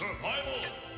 Survival!